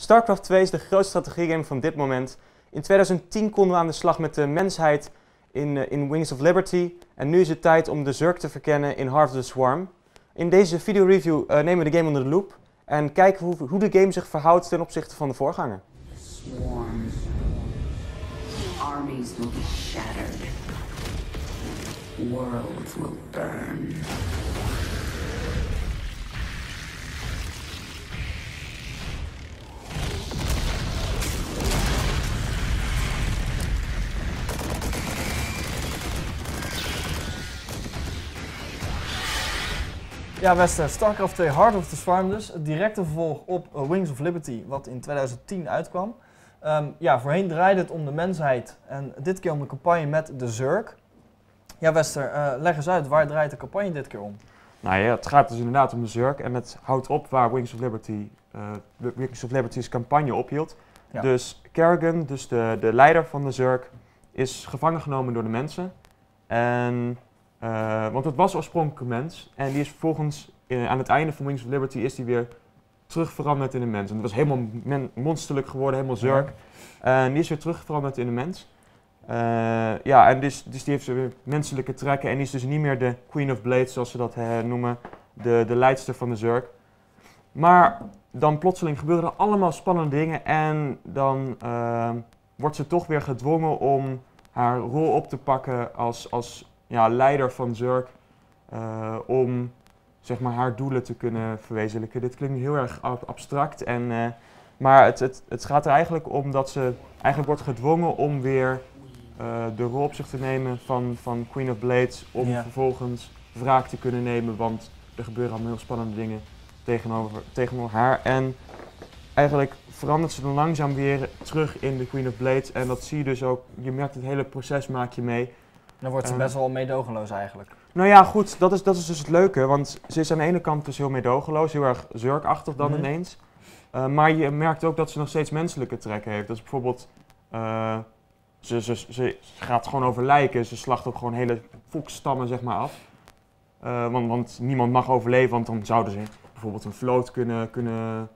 StarCraft 2 is de grootste strategiegame van dit moment. In 2010 konden we aan de slag met de mensheid in, uh, in Wings of Liberty. En nu is het tijd om de Zerg te verkennen in Heart of the Swarm. In deze video-review uh, nemen we de game onder de loep en kijken hoe, hoe de game zich verhoudt ten opzichte van de voorganger. Swarm. Armies will be shattered. Worlds will burn. Ja, Wester, StarCraft 2 Heart of the Swarm dus. Het directe vervolg op uh, Wings of Liberty, wat in 2010 uitkwam. Um, ja, voorheen draaide het om de mensheid en dit keer om de campagne met de Zerg. Ja, Wester, uh, leg eens uit, waar draait de campagne dit keer om? Nou ja, het gaat dus inderdaad om de Zerg en het houdt op waar Wings of Liberty, uh, Wings of Liberty's campagne ophield. Ja. Dus Kerrigan, dus de, de leider van de Zerg, is gevangen genomen door de mensen. En uh, want het was oorspronkelijk een mens en die is vervolgens uh, aan het einde van Wings of Liberty is die weer terug veranderd in een mens. En het was helemaal men monsterlijk geworden, helemaal zurk. Ja. En die is weer terug veranderd in een mens. Ja, en dus, dus die heeft weer menselijke trekken en die is dus niet meer de Queen of Blades zoals ze dat noemen, de, de leidster van de Zerg. Maar dan plotseling gebeuren er allemaal spannende dingen en dan wordt ze toch weer gedwongen om haar rol op te pakken als, als ja, leider van Zurk uh, om zeg maar, haar doelen te kunnen verwezenlijken. Dit klinkt heel erg abstract, en, uh, maar het, het, het gaat er eigenlijk om dat ze eigenlijk wordt gedwongen om weer uh, de rol op zich te nemen van, van Queen of Blades, om ja. vervolgens wraak te kunnen nemen, want er gebeuren allemaal heel spannende dingen tegenover, tegenover haar. En eigenlijk verandert ze dan langzaam weer terug in de Queen of Blades. En dat zie je dus ook, je merkt het hele proces maak je mee. Dan wordt ze best wel meedogenloos eigenlijk. Nou ja, goed, dat is, dat is dus het leuke. Want ze is aan de ene kant dus heel meedogenloos, heel erg zurkachtig dan mm ineens. Uh, maar je merkt ook dat ze nog steeds menselijke trekken heeft. Dus bijvoorbeeld, uh, ze, ze, ze gaat gewoon over lijken. Ze slacht ook gewoon hele volksstammen zeg maar af. Uh, want, want, niemand mag overleven, want dan zouden ze bijvoorbeeld een vloot kunnen, kunnen,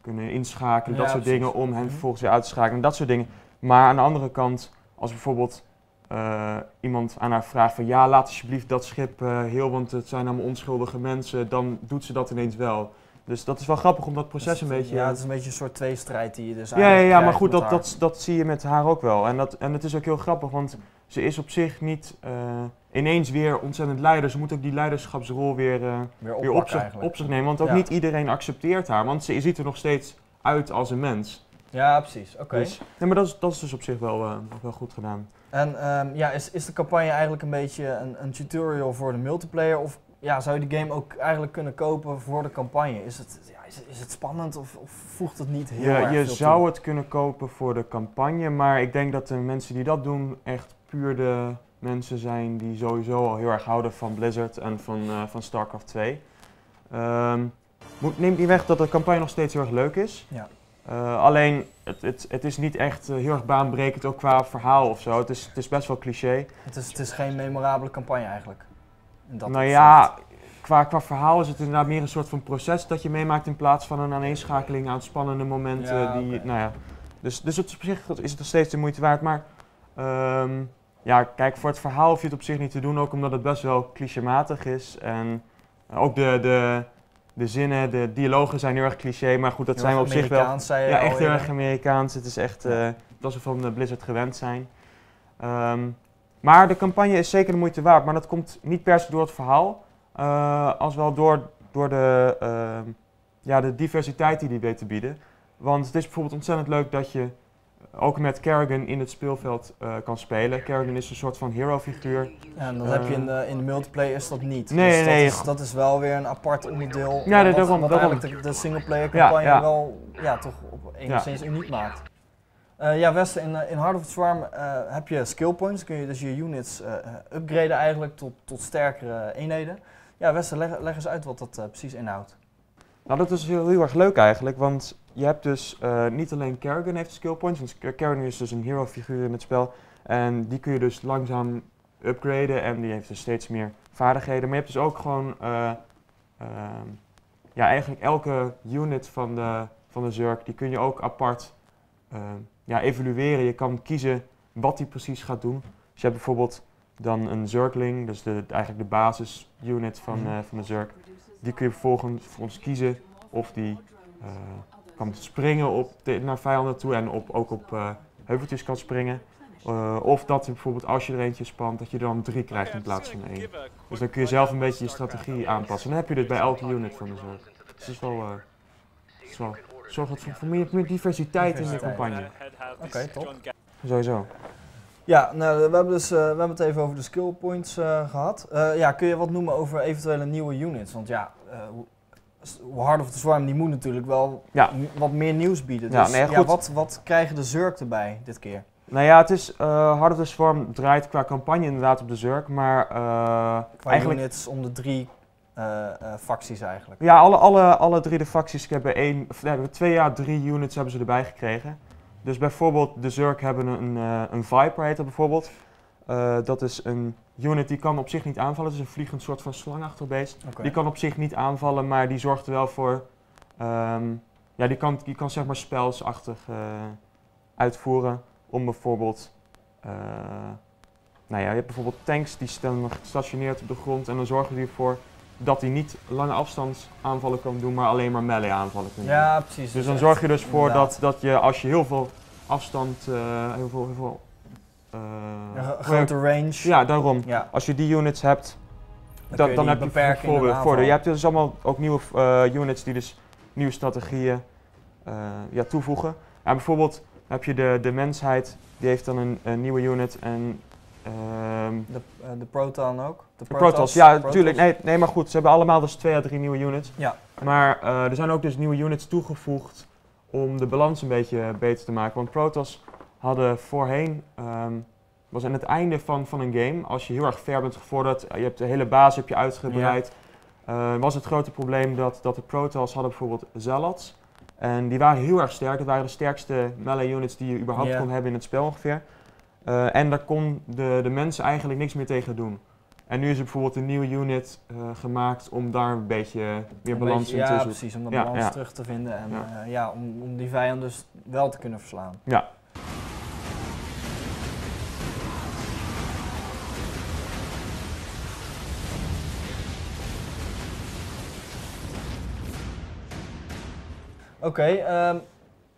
kunnen inschakelen. Ja, dat soort dingen, om hen mhm. vervolgens weer uit te schakelen. Dat soort dingen. Maar aan de andere kant, als bijvoorbeeld uh, iemand aan haar vraagt van ja, laat alsjeblieft dat schip uh, heel, want het zijn allemaal onschuldige mensen, dan doet ze dat ineens wel. Dus dat is wel grappig om dat proces een beetje... Ja, het is een beetje een soort tweestrijd die je dus Ja, ja, ja maar goed, dat, dat, dat zie je met haar ook wel. En, dat, en het is ook heel grappig, want ze is op zich niet uh, ineens weer ontzettend leider. Ze moet ook die leiderschapsrol weer, weer, weer op, zich, op, zich, nemen. Want ook ja. niet iedereen accepteert haar, want ze ziet er nog steeds uit als een mens. Ja, precies. Oké. Okay. Dus, nee, maar dat is, dat is dus op zich wel, uh, wel goed gedaan. En um, ja, is, is de campagne eigenlijk een beetje een, een, tutorial voor de multiplayer? Of ja, zou je de game ook eigenlijk kunnen kopen voor de campagne? Is het, ja, is, is het spannend of, of, voegt het niet heel ja, erg Je zou toe? het kunnen kopen voor de campagne, maar ik denk dat de mensen die dat doen echt puur de mensen zijn die sowieso al heel erg houden van Blizzard en van, uh, van StarCraft 2. Um, moet, neemt niet weg dat de campagne nog steeds heel erg leuk is. Ja. Uh, alleen, het, het, het, is niet echt uh, heel erg baanbrekend, ook qua verhaal of zo. Het is, het is best wel cliché. Het is, het is geen memorabele campagne eigenlijk? Dat nou ja, qua, qua verhaal is het inderdaad meer een soort van proces dat je meemaakt in plaats van een aaneenschakeling aan spannende momenten. Ja, die, okay. nou ja. Dus, dus op zich is het nog steeds de moeite waard. Maar um, ja, kijk, voor het verhaal hoef je het op zich niet te doen, ook omdat het best wel clichématig is. En ook de, de, de zinnen, de dialogen zijn heel erg cliché, maar goed, dat heel zijn we op zich wel. Zei ja, echt heel erg Amerikaans. Het is echt, uh, dat we van Blizzard gewend zijn. Um, maar de campagne is zeker de moeite waard, maar dat komt niet per se door het verhaal, uh, als wel door, door de, uh, ja, de diversiteit die die weet te bieden. Want het is bijvoorbeeld ontzettend leuk dat je ook met Kerrigan in het speelveld uh, kan spelen. Kerrigan is een soort van hero-figuur. Ja, en dat uh, heb je in de, in de multiplayer is dat niet. Nee, dus nee, dat, is, dat is wel weer een apart onderdeel. Ja, daarom, wat daarom. eigenlijk de, de singleplayer campagne ja, ja. wel ja, toch op enigszins uniek maakt. Uh, ja, Westen, in, in Heart of the Swarm heb je skill points. kun je dus je units upgraden eigenlijk tot, tot sterkere eenheden. Ja, Westen, leg, leg eens uit wat dat precies inhoudt. Nou, dat is heel, heel erg leuk eigenlijk, want je hebt dus uh, niet alleen Kerrigan heeft skill points, want Kerrigan is dus een hero figuur in het spel. En die kun je dus langzaam upgraden en die heeft dus steeds meer vaardigheden. Maar je hebt dus ook gewoon, uh, uh, ja eigenlijk elke unit van de, van de Zerg, die kun je ook apart uh, ja, evalueren. Je kan kiezen wat die precies gaat doen. Dus je hebt bijvoorbeeld dan een Zergling, dus de, eigenlijk de basisunit van, uh, van de Zerg. Die kun je vervolgens voor ons kiezen of die uh, kan springen op de, naar vijanden toe en op, ook op heuveltjes kan springen. Uh, of dat je bijvoorbeeld als je er eentje spant, dat je er dan drie krijgt in plaats van één. Dus dan kun je zelf een beetje je strategie aanpassen. En dan heb je dit bij elke unit van de zorg. Dus het is wel, uh, is wel zorgt voor, voor meer, meer, diversiteit in de campagne. Oké, okay, top. Sowieso. Ja, nou, we hebben, dus, uh, we hebben het even over de skill points gehad. ja, kun je wat noemen over eventuele nieuwe units? Want ja, Hard of the Swarm die moet natuurlijk wel ja. wat meer nieuws bieden. Dus ja, nee, ja, wat, wat krijgen de Zurk erbij dit keer? Nou ja, het is Hard of the Swarm draait qua campagne inderdaad op de Zurk, maar qua eigenlijk units om de drie facties eigenlijk. Ja, alle, alle, alle drie de facties hebben één, hebben twee jaar drie units hebben ze erbij gekregen. Dus bijvoorbeeld de Zurk hebben een, een Viper heet dat bijvoorbeeld. dat is een unit die kan op zich niet aanvallen. Het is een vliegend soort van slangachtig beest. Okay. Die kan op zich niet aanvallen, maar die zorgt er wel voor. Um, ja, die kan, die kan zeg maar spelsachtig uitvoeren om bijvoorbeeld, uh, nou ja, je hebt bijvoorbeeld tanks die staan gestationeerd op de grond en dan zorgen die ervoor dat hij niet lange afstandsaanvallen kan doen, maar alleen maar melee aanvallen kan doen. Ja, precies. Dus dan zorg je dus voor dat, dat je als je heel veel afstand, uh, heel veel, heel veel uh, ja, grote range. Ja, daarom. Ja. Als je die units hebt, dan, dat, dan heb je voor, voor Je hebt dus allemaal ook nieuwe uh, units die dus nieuwe strategieën ja, toevoegen. En bijvoorbeeld heb je de, de mensheid, die heeft dan een, een nieuwe unit en... Um, de, uh, de Proton ook? De, de Protoss, ja, natuurlijk. Nee, nee, maar goed, ze hebben allemaal dus twee à drie nieuwe units. Ja. Maar uh, er zijn ook dus nieuwe units toegevoegd om de balans een beetje beter te maken. Want Protoss hadden voorheen, um, was aan het einde van, van een game, als je heel erg ver bent gevorderd, je hebt de hele basis heb je uitgebreid, ja. uh, was het grote probleem dat, dat de Protoss hadden bijvoorbeeld Zealots. En die waren heel erg sterk. Het waren de sterkste melee units die je überhaupt kon hebben in het spel ongeveer. Uh, en daar kon de, de mensen eigenlijk niks meer tegen doen. En nu is er bijvoorbeeld een nieuwe unit uh, gemaakt om daar een beetje meer balans beetje, in te zoeken. Ja, precies, om de balans ja, terug te vinden en ja. Uh, ja om, om die vijand dus wel te kunnen verslaan. Ja, Oké, ehm,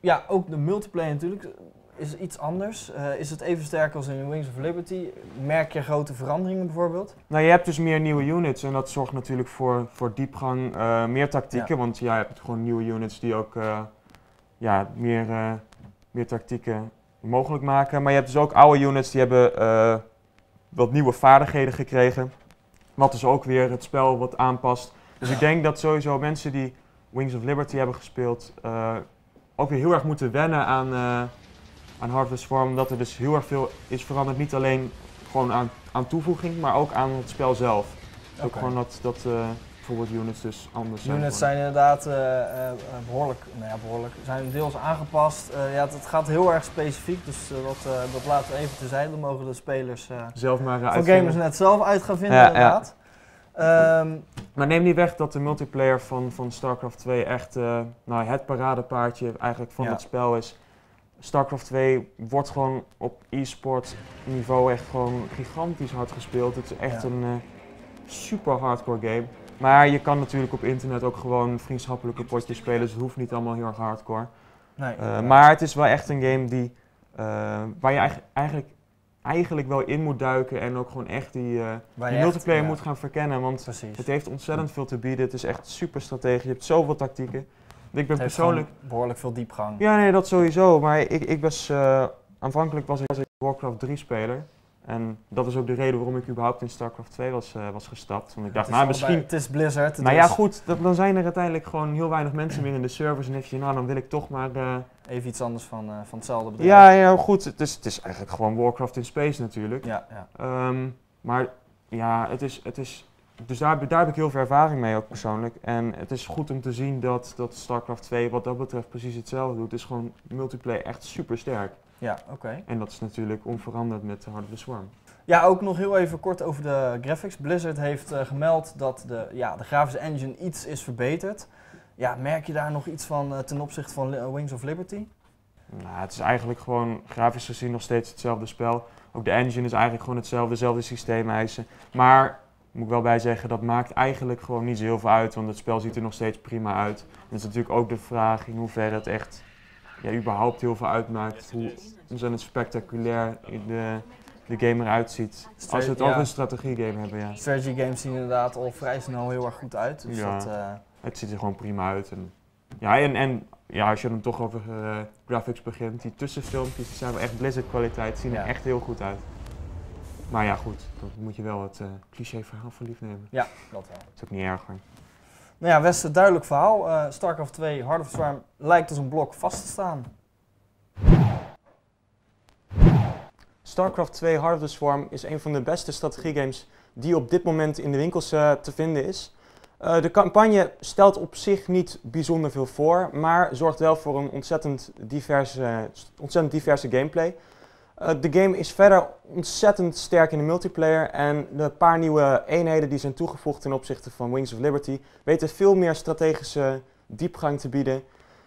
ja, ook de multiplayer natuurlijk is iets anders. Uh, is het even sterk als in Wings of Liberty? Merk je grote veranderingen bijvoorbeeld? Nou, je hebt dus meer nieuwe units en dat zorgt natuurlijk voor, voor diepgang, uh, meer tactieken. Want ja, je hebt gewoon nieuwe units die ook uh, ja, meer, meer tactieken mogelijk maken. Maar je hebt dus ook oude units die hebben wat nieuwe vaardigheden gekregen. Wat dus ook weer het spel wat aanpast. Dus ik denk dat sowieso mensen die Wings of Liberty hebben gespeeld, ook weer heel erg moeten wennen aan, aan Harvest Farm. Omdat er dus heel erg veel is veranderd. Niet alleen gewoon aan, aan toevoeging, maar ook aan het spel zelf. Okay. Ook gewoon dat, dat uh, bijvoorbeeld units dus anders zijn. Units zijn inderdaad behoorlijk, nou ja, behoorlijk, zijn deels aangepast. ja, het, gaat heel erg specifiek, dus dat, dat laten we even terzijde. Dan mogen de spelers zelf maar van gamers net zelf uit gaan vinden ja, inderdaad. Um, maar neem niet weg dat de multiplayer van, van StarCraft 2 echt nou, het paradepaardje eigenlijk van het spel is. StarCraft 2 wordt gewoon op e-sport niveau echt gewoon gigantisch hard gespeeld. Het is echt een uh, super hardcore game. Maar je kan natuurlijk op internet ook gewoon vriendschappelijke potjes spelen, dus het hoeft niet allemaal heel erg hardcore. Nee, uh, maar het is wel echt een game die, waar je eigenlijk eigenlijk wel in moet duiken en ook gewoon echt die, die multiplayer moet gaan verkennen. Want het heeft ontzettend veel te bieden. Het is echt super strategisch. Je hebt zoveel tactieken. Ik ben persoonlijk. Behoorlijk veel diepgang. Ja, nee, dat sowieso. Maar ik, ik was. Uh, aanvankelijk was ik een Warcraft 3 speler. En dat is ook de reden waarom ik überhaupt in StarCraft 2 was, uh, was gestapt. Want ik dacht, nou misschien... het is Blizzard. Maar ja, goed, dat, dan zijn er uiteindelijk gewoon heel weinig mensen meer in de servers. En heb je, nou dan wil ik toch maar... Uh, Even iets anders van, uh, van hetzelfde bedrijf. Ja, ja, goed. Het is, het is eigenlijk gewoon Warcraft in space natuurlijk. Ja, ja. Um, maar ja, het is... Het is dus daar, daar heb ik heel veel ervaring mee ook persoonlijk. En het is goed om te zien dat, dat StarCraft 2 wat dat betreft precies hetzelfde doet. Het is gewoon multiplayer echt super sterk. Ja, oké. En dat is natuurlijk onveranderd met Heart of the Swarm. Ja, ook nog heel even kort over de graphics. Blizzard heeft uh, gemeld dat de, ja, de grafische engine iets is verbeterd. Ja, merk je daar nog iets van ten opzichte van Wings of Liberty? Nou, het is eigenlijk gewoon grafisch gezien nog steeds hetzelfde spel. Ook de engine is eigenlijk gewoon hetzelfde, dezelfde systeemeisen. Maar moet ik wel bij zeggen, dat maakt eigenlijk gewoon niet zo heel veel uit, want het spel ziet er nog steeds prima uit. En het is natuurlijk ook de vraag in hoeverre het echt ja, überhaupt heel veel uitmaakt. Hoe het spectaculair de, de game eruit ziet. Als we het over een strategiegame hebben, ja. Strategy games zien inderdaad al vrij snel heel erg goed uit. Dus ja, dat, uh... het ziet er gewoon prima uit. En, ja, en, en ja, als je dan toch over uh, graphics begint, die tussenfilmpjes die zijn wel echt Blizzard kwaliteit, zien er echt heel goed uit. Maar ja, goed, dan moet je wel het uh, cliché verhaal voor lief nemen. Ja, dat wel. Dat is ook niet erg hoor. Nou ja, Westen, duidelijk verhaal. Uh, StarCraft 2, Heart of the Swarm lijkt als een blok vast te staan. StarCraft 2 Heart of the Swarm is een van de beste strategiegames die op dit moment in de winkels uh, te vinden is. Uh, de campagne stelt op zich niet bijzonder veel voor, maar zorgt wel voor een ontzettend diverse, ontzettend diverse gameplay. Uh, de game is verder ontzettend sterk in de multiplayer en de paar nieuwe eenheden die zijn toegevoegd ten opzichte van Wings of Liberty weten veel meer strategische diepgang te bieden,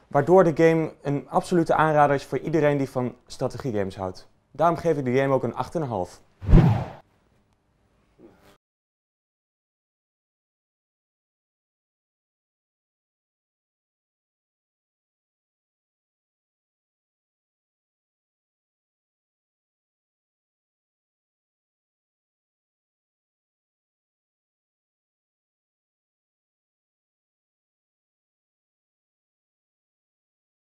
waardoor de game een absolute aanrader is voor iedereen die van strategiegames houdt. Daarom geef ik de game ook een 8,5.